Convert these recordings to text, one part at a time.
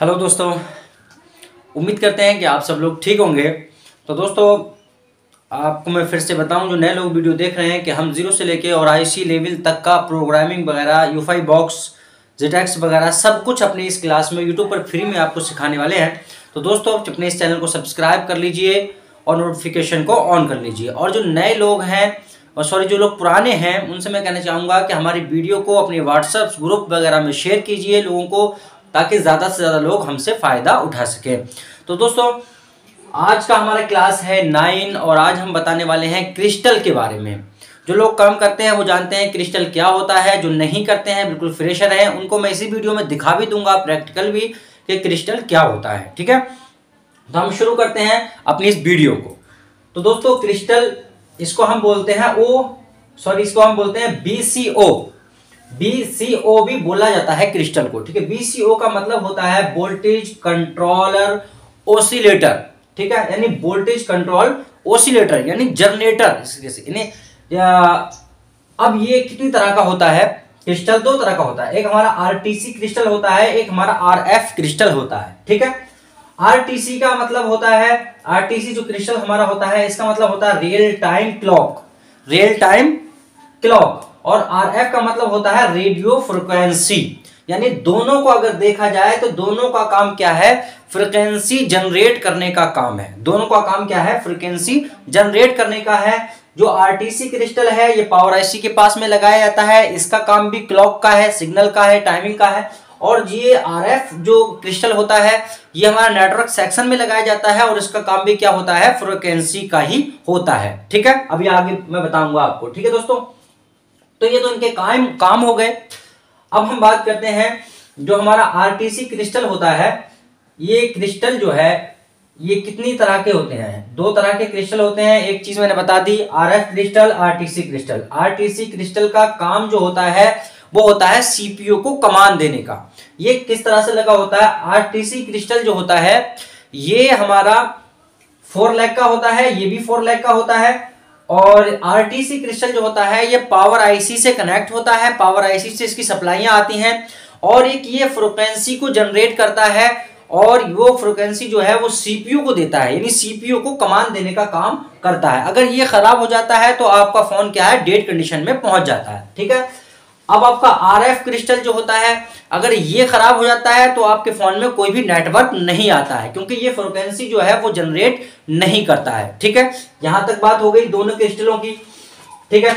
Hello दोस्तों, उम्मीद करते हैं कि आप सब लोग ठीक होंगे। तो दोस्तों, आपको मैं फिर से बताऊँ, जो नए लोग वीडियो देख रहे हैं कि हम ज़ीरो से लेके और आईसी लेवल तक का प्रोग्रामिंग वगैरह यूफाई बॉक्स जेटेक्स वगैरह सब कुछ अपने इस क्लास में यूट्यूब पर फ्री में आपको सिखाने वाले हैं। तो दोस्तों अपने इस चैनल को सब्सक्राइब कर लीजिए और नोटिफिकेशन को ऑन कर लीजिए। और जो नए लोग हैं, और सॉरी जो लोग पुराने हैं, उनसे मैं कहना चाहूँगा कि हमारी वीडियो को अपने व्हाट्सएप ग्रुप वगैरह में शेयर कीजिए, लोगों को ताकि ज़्यादा से ज़्यादा लोग हमसे फ़ायदा उठा सकें। तो दोस्तों, आज का हमारा क्लास है नाइन और आज हम बताने वाले हैं क्रिस्टल के बारे में। जो लोग काम करते हैं, वो जानते हैं क्रिस्टल क्या होता है, जो नहीं करते हैं, बिल्कुल फ्रेशर हैं। उनको मैं इसी वीडियो में दिखा भी दूँगा प्रैक्टिकल भी कि क्रिस्टल क्या होता है, ठीक है? तो हम शुरू करते हैं अपनी इस वीडियो को। तो दोस्तों क्रिस्टल इसको हम बोलते हैं ओ सॉरी इसको हम बोलते हैं B C O B C ओ भी बोला जाता है क्रिस्टल को, ठीक है? बी सी ओ का मतलब होता है वोल्टेज कंट्रोलर ओसिलेटर, ठीक है? यानी वोल्टेज कंट्रोल ओसिलेटर, यानी जनरेटर अब ये कितनी तरह का होता है? क्रिस्टल दो तरह का होता है। एक हमारा आरटीसी क्रिस्टल होता है, एक हमारा आरएफ क्रिस्टल होता है, ठीक है? आरटीसी का मतलब होता है आरटीसी जो क्रिस्टल हमारा होता है, इसका मतलब होता है real time clock real time clock और आरएफ का मतलब होता है रेडियो फ्रिक्वेंसी। यानी दोनों को अगर देखा जाए तो दोनों का काम क्या है? फ्रिक्वेंसी जनरेट करने का काम है। दोनों का काम क्या है? फ्रिक्वेंसी जनरेट करने का है। जो आरटीसी क्रिस्टल है, ये पावर आईसी के पास में लगाया जाता है। इसका काम भी क्लॉक का है सिग्नल का है टाइमिंग का है। और ये आरएफ जो क्रिस्टल होता है, ये हमारा नेटवर्क सेक्शन में लगाया जाता है और इसका काम भी क्या होता है? फ्रिक्वेंसी का ही होता है। ठीक है? अभी आगे मैं बताऊँगा आपको। ठीक है दोस्तों? तो ये तो इनके काम काम हो गए। अब हम बात करते हैं जो हमारा आरटीसी क्रिस्टल होता है, ये क्रिस्टल जो है, ये कितनी तरह के होते हैं? दो तरह के क्रिस्टल होते हैं। एक चीज़ मैंने बता दी R RF crystal RTC crystal RTC crystal का काम जो होता है, वो होता है सीपीयू को कमान देने का। ये किस तरह से लगा होता है? आरटीसी क्रिस्टल जो होता है, ये हमारा फोर लैक का होता है, ये भी फोर लैक का होता है। और आरटीसी क्रिस्टल जो होता है, ये पावर आईसी से कनेक्ट होता है पावर आईसी से इसकी सप्लाइयाँ आती हैं और एक ये फ्रिक्वेंसी को जनरेट करता है और वो फ्रिक्वेंसी जो है वो सीपीयू को देता है, यानी सीपीयू को कमान देने का काम करता है। अगर ये खराब हो जाता है तो आपका फ़ोन क्या है डेट कंडीशन में पहुँच जाता है, ठीक है? अब आपका आर एफ़ क्रिस्टल जो होता है, अगर ये खराब हो जाता है तो आपके फ़ोन में कोई भी नेटवर्क नहीं आता है, क्योंकि ये फ्रिक्वेंसी जो है, वो जनरेट नहीं करता है, ठीक है? यहाँ तक बात हो गई दोनों क्रिस्टलों की, ठीक है?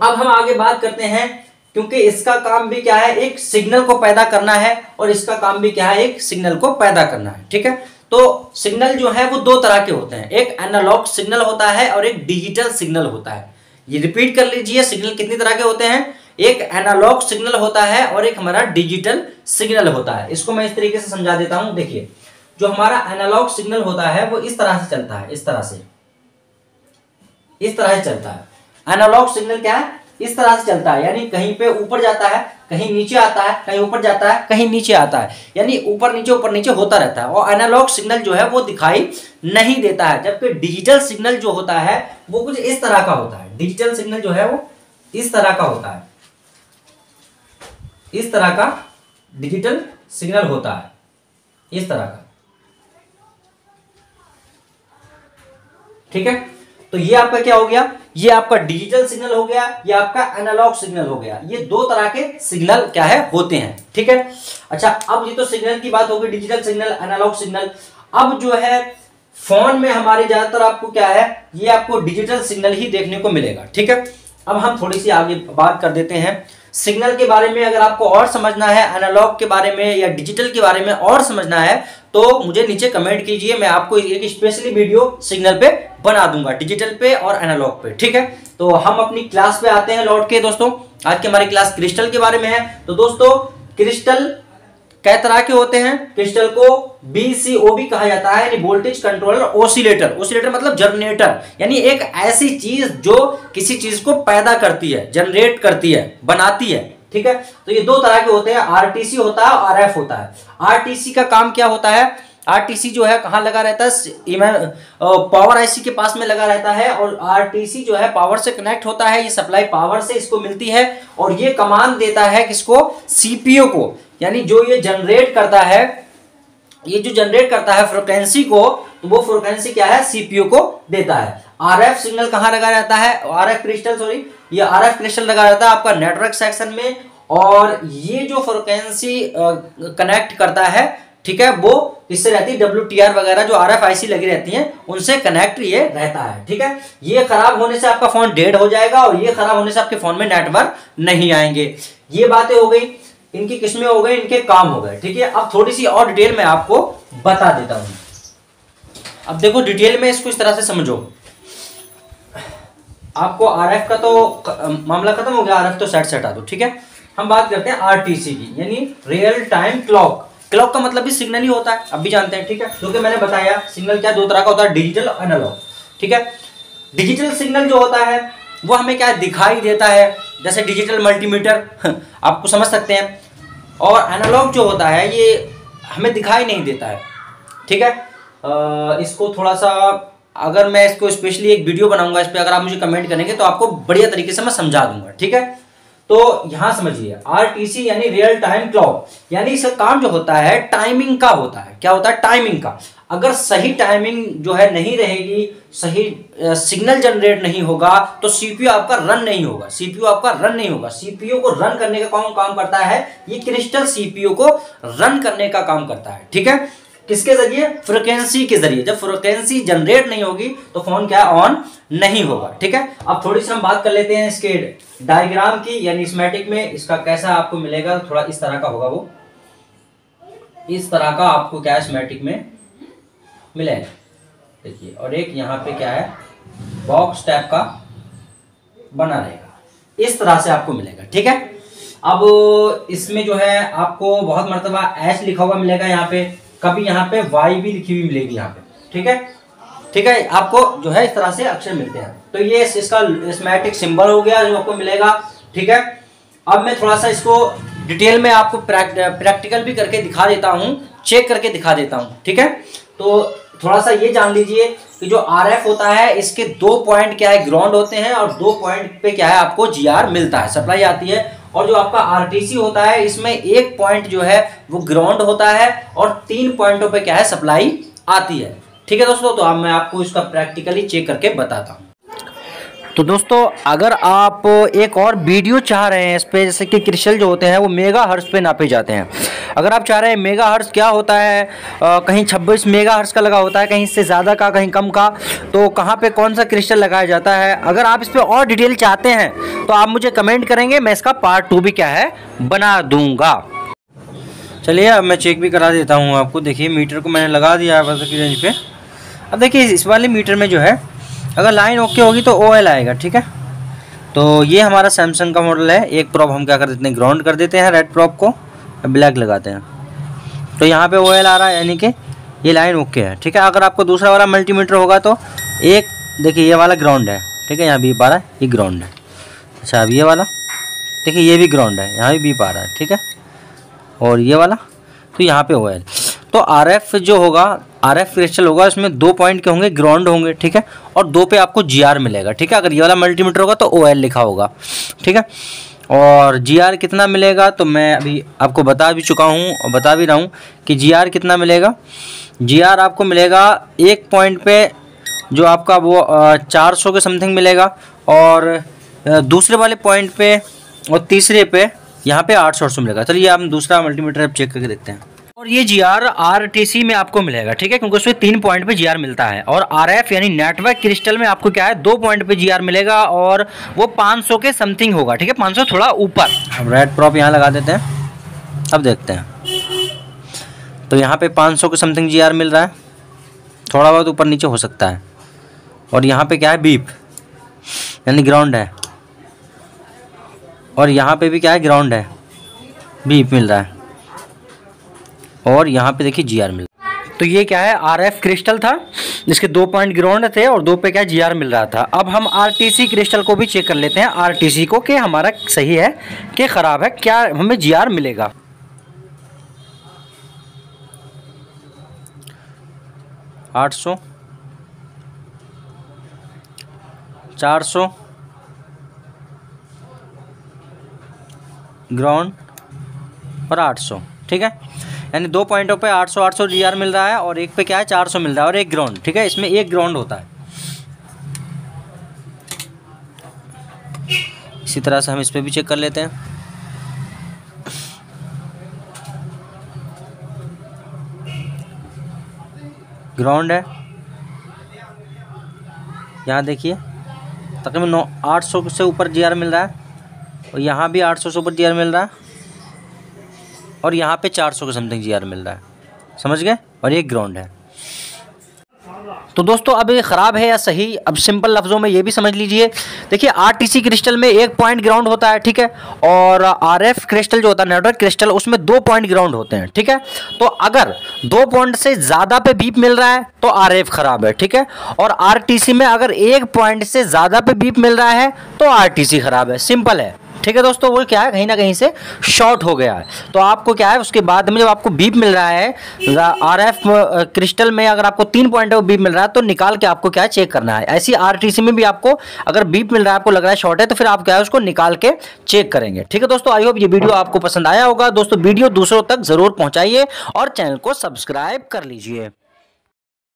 अब हम आगे बात करते हैं, क्योंकि इसका काम भी क्या है, एक सिग्नल को पैदा करना है, और इसका काम भी क्या है, एक सिग्नल को पैदा करना है, ठीक है? तो सिग्नल जो है, वो दो तरह के होते हैं, एक एनालॉग सिग्नल होता है, और एक डिजिटल सिग्नल होता है। ये रिपीट कर लीजिए सिग्नल कितनी तरह के होते हैं? एक एनालॉग सिग्नल होता है और एक हमारा डिजिटल सिग्नल होता है। इसको मैं इस तरीके से समझा देता हूँ। देखिए, जो हमारा एनालॉग सिग्नल होता है, वो इस तरह से चलता है, इस तरह से। इस तरह से चलता है। एनालॉग सिग्नल क्या है? इस तरह से चलता है। यानी कहीं पे ऊपर जाता है, कहीं नीचे आता है, कहीं ऊपर जाता है, कहीं नीचे आता है। यानी ऊपर नीचे ऊपर नीचे होता रहता है। और एनालॉग सिग्नल जो है, वो दिखाई नहीं देता है। जबकि डिजिटल सिग्नल जो होता है, वो कुछ इस तरह का होता है। डिजिटल सिग्नल जो है, वो इस तरह का होता है। इस तरह का डिजिटल सिग्नल होता है। इस तरह का। ठीक है? तो ये आपका क्या हो गया? ये आपका डिजिटल सिग्नल हो गया, ये आपका एनालॉग सिग्नल हो गया। ये दो तरह के सिग्नल क्या है? होते हैं। ठीक है? अच्छा अब ये तो सिग्नल की बात होगी डिजिटल सिग्नल, एनालॉग सिग्नल। अब जो है, फ़ोन में हमारे ज़्यादातर आपको क्या है? ये आपको डिजिटल सिग्नल ही देखने को मिलेगा। ठीक है? अब हम थोड़ी सी आगे बात कर देते हैं। सिग्नल के बारे में अगर आपको और समझना है, एनालॉग के बारे में या डिजिटल के बारे में और समझना है तो मुझे नीचे कमेंट कीजिए, मैं आपको एक स्पेशली वीडियो सिग्नल पे बना दूँगा, डिजिटल पे और एनालॉग पे, ठीक है? तो हम अपनी क्लास पे आते हैं लौट के, दोस्तों। आज की हमारी क्लास क्रिस्टल के बारे में है। तो दोस्तों क्रिस्टल कई तरह के होते हैं। क्रिस्टल को बीसीओ भी कहा जाता है, यानी वोल्टेज कंट्रोलर, ओसिलेटर। ओसिलेटर मतलब जनरेटर, यानी एक ऐसी चीज़ जो किसी चीज़ को पैदा करती है जनरेट करती है, बनाती है, ठीक है? तो ये दो तरह के होते हैं। आरटीसी होता है और आरएफ होता है। आरटीसी का काम क्या होता है? आरटीसी जो है, कहाँ लगा रहता है? पावर आईसी के पास में लगा रहता है और आरटीसी जो है पावर से कनेक्ट होता है। ये सप्लाई पावर से इसको मिलती है और ये कमांड देता है किसको? सीपीयू को। यानी जो ये जनरेट करता है, ये जो जनरेट करता है फ्रिक्वेंसी को तो वो फ्रिक्वेंसी क्या है? सीपीयू को देता है। आरएफ सिग्नल कहाँ लगा रहता है? आरएफ क्रिस्टल सॉरी ये आरएफ क्रिस्टल लगा रहता है आपका नेटवर्क सेक्शन में और ये जो फ्रिक्वेंसी कनेक्ट करता है, ठीक है, वो इससे रहती है डब्ल्यू टी आर वगैरह, जो आर लगी रहती हैं, उनसे कनेक्ट ये रहता है, ठीक है? ये खराब होने से आपका फ़ोन डेड हो जाएगा और ये खराब होने से आपके फ़ोन में नेटवर्क नहीं आएँगे। ये बातें हो गई। इनकी किस्में हो गई, इनके काम हो गए, ठीक है? अब थोड़ी सी और डिटेल में आपको बता देता हूँ। अब देखो, डिटेल में इसको इस तरह से समझो। आपको आरएफ का तो मामला खत्म हो गया, आरएफ तो सेट सेट आ दो, ठीक है? हम बात करते हैं आरटीसी की, यानी रियल टाइम क्लॉक क्लॉक का मतलब भी सिग्नल ही होता है अब भी जानते हैं, ठीक है? क्योंकि मैंने बताया सिग्नल क्या दो तरह का होता है डिजिटल और एनालॉग ठीक है? डिजिटल सिग्नल जो होता है, वो हमें क्या दिखाई देता है? जैसे डिजिटल मल्टीमीटर आपको समझ सकते हैं। और एनालॉग जो होता है ये हमें दिखाई नहीं देता है। ठीक है? आ, इसको थोड़ा सा अगर मैं इसको स्पेशली एक वीडियो बनाऊँगा इस पर अगर आप मुझे कमेंट करेंगे तो आपको बढ़िया तरीके से मैं समझा दूँगा। ठीक है? तो यहाँ समझिए आरटीसी यानी रियल टाइम क्लॉक यानी इसका काम जो होता है टाइमिंग का होता है। क्या होता है? टाइमिंग का। अगर सही टाइमिंग जो है नहीं रहेगी, सही सिग्नल जनरेट नहीं होगा तो सीपीयू आपका रन नहीं होगा। सीपीयू आपका रन नहीं होगा। सीपीयू को रन करने का कौन काम करता है? ये क्रिस्टल सीपीयू को रन करने का काम करता है। ठीक है? किसके ज़रिए? फ्रिक्वेंसी के ज़रिए। जब फ्रिक्वेंसी जनरेट नहीं होगी तो फ़ोन क्या है ऑन नहीं होगा। ठीक है? अब थोड़ी सी हम बात कर लेते हैं इसके डायग्राम की, यानी स्मेटिक में। इसका कैसा आपको मिलेगा? थोड़ा इस तरह का होगा वो। इस तरह का आपको क्या स्मेटिक में? मिलेगा देखिए, और एक यहाँ पे क्या है? बॉक्स टाइप का बना रहेगा। इस तरह से आपको मिलेगा, ठीक है? अब इसमें जो है, आपको बहुत मरतबा एच लिखा हुआ मिलेगा यहाँ पे। कभी यहाँ पे वाई भी लिखी हुई मिलेगी यहाँ पे, ठीक है? ठीक है, आपको जो है इस तरह से अक्षर मिलते हैं। तो ये इसका स्मेटिक सिंबल हो गया जो आपको मिलेगा, ठीक है? अब मैं थोड़ा सा इसको डिटेल में आपको प्रैक्टिकल भी करके दिखा देता हूँ चेक करके दिखा देता हूँ, ठीक है? तो थोड़ा सा ये जान लीजिए कि जो आर एफ़ होता है, इसके दो पॉइंट क्या है? ग्राउंड होते हैं और दो पॉइंट पे क्या है आपको जी आर मिलता है सप्लाई आती है। और जो आपका आरटीसी होता है, इसमें एक पॉइंट जो है, वो ग्राउंड होता है और तीन पॉइंटों पे क्या है? सप्लाई आती है। ठीक है दोस्तों तो अब मैं आपको इसका प्रैक्टिकली चेक करके बताता हूँ। तो दोस्तों अगर आप एक और वीडियो चाह रहे हैं इस पर जैसे कि क्रिस्टल जो होते हैं वो मेगा हर्स पे नापे जाते हैं। अगर आप चाह रहे हैं मेगा हर्स क्या होता है आ, कहीं 26 मेगा हर्स का लगा होता है कहीं इससे ज़्यादा का कहीं कम का तो कहाँ पे कौन सा क्रिस्टल लगाया जाता है? अगर आप इस पर और डिटेल चाहते हैं तो आप मुझे कमेंट करेंगे मैं इसका पार्ट टू भी क्या है बना दूँगा। चलिए अब मैं चेक भी करा देता हूँ आपको। देखिए मीटर को मैंने लगा दिया है रेंज पर अब देखिए इस वाले मीटर में जो है अगर लाइन ओके होगी तो ओएल आएगा, ठीक है? तो ये हमारा सैमसंग का मॉडल है। एक प्रॉप हम क्या कर देते हैं ग्राउंड कर देते हैं रेड प्रॉप को ब्लैक लगाते हैं। तो यहाँ पे ओएल आ रहा है, यानी कि ये लाइन ओके है, ठीक है? अगर आपको दूसरा वाला मल्टीमीटर होगा तो एक, देखिए ये वाला ग्राउंड है, ठीक है? यहाँ बीप आ रहा है, ये ग्राउंड है। अच्छा अब ये वाला, देखिए ये भी ग्राउंड है, यहाँ भी बीप आ रहा है, ठीक है? और ये वाला तो यहाँ पे ओ तो आरएफ जो होगा आर एफ़ क्रिस्टल होगा, इसमें दो पॉइंट के होंगे ग्राउंड होंगे, ठीक है? और दो पे आपको जी आर मिलेगा, ठीक है? अगर ये वाला मल्टीमीटर होगा तो ओ एल लिखा होगा, ठीक है? और जी आर कितना मिलेगा? तो मैं अभी आपको बता भी चुका हूँ और बता भी रहा हूँ कि जी आर कितना मिलेगा? जी आर आपको मिलेगा एक पॉइंट पे जो आपका वो चार सौ के समथिंग मिलेगा और दूसरे वाले पॉइंट पे और तीसरे पे यहाँ पे आठ सौ मिलेगा। चलिए हम दूसरा मल्टीमीटर अब चेक करके देखते हैं। और ये जी आर आर टी सी में आपको मिलेगा, ठीक है? क्योंकि उसमें तीन पॉइंट पे जी आर मिलता है। और आर एफ़ यानी नेटवर्क क्रिस्टल में आपको क्या है? दो पॉइंट पे जी आर मिलेगा और वो 500 के समथिंग होगा, ठीक है? 500 थोड़ा ऊपर। हम रेड प्रॉप यहाँ लगा देते हैं। अब देखते हैं। तो यहाँ पे 500 के समथिंग जी आर मिल रहा है। थोड़ा बहुत ऊपर नीचे हो सकता है। और यहाँ पे क्या है? बीप यानी ग्राउंड है। और यहाँ पे भी क्या है? ग्राउंड है। बीप मिल रहा है। और यहाँ पे देखिए जी आर मिल तो ये क्या है? आर एफ़ क्रिस्टल था, जिसके दो पॉइंट ग्राउंड थे और दो पे क्या जी आर मिल रहा था। अब हम आर टी सी क्रिस्टल को भी चेक कर लेते हैं। आर टी सी को कि हमारा सही है कि ख़राब है, क्या हमें जी आर मिलेगा? आठ सौ, चार सौ ग्राउंड और आठ सौ। ठीक है? यानी दो पॉइंटों पे 800 800 जीआर मिल रहा है और एक पे क्या है 400 मिल रहा है और एक ग्राउंड ठीक है? इसमें एक ग्राउंड होता है। इसी तरह से हम इस पर भी चेक कर लेते हैं। ग्राउंड है। यहाँ देखिए, तकरीबन नौ, आठ सौ से ऊपर जीआर मिल रहा है और यहाँ भी आठ सौ से ऊपर जीआर मिल रहा है। और यहाँ पे चार सौ के समथिंग जी मिल रहा है। समझ गए? और एक ग्राउंड है। तो दोस्तों, अब ये ख़राब है या सही? अब सिंपल लफ्ज़ों में ये भी समझ लीजिए। देखिए आरटीसी क्रिस्टल में एक पॉइंट ग्राउंड होता है, ठीक है? और आरएफ क्रिस्टल जो होता है नेटवर्क क्रिस्टल उसमें दो पॉइंट ग्राउंड होते हैं, ठीक है? तो अगर दो पॉइंट से ज़्यादा पे बीप मिल रहा है तो आर ख़राब है, ठीक है? और आर में अगर एक पॉइंट से ज़्यादा पे बीप मिल रहा है तो आर ख़राब है। सिंपल है। ठीक है दोस्तों, वो क्या है, कहीं ना कहीं से शॉर्ट हो गया है। तो आपको क्या है, उसके बाद में जब आपको बीप मिल रहा है आर एफ़ क्रिस्टल में अगर आपको तीन पॉइंट है वो बीप मिल रहा है तो निकाल के आपको क्या है चेक करना है। ऐसी आर में भी आपको अगर बीप मिल रहा है, आपको लग रहा है शॉर्ट है तो फिर आप क्या है, उसको निकाल के चेक करेंगे। ठीक है दोस्तों आई होप ये वीडियो आपको पसंद आया होगा। दोस्तों वीडियो दूसरों तक ज़रूर पहुंचाइए और चैनल को सब्सक्राइब कर लीजिए।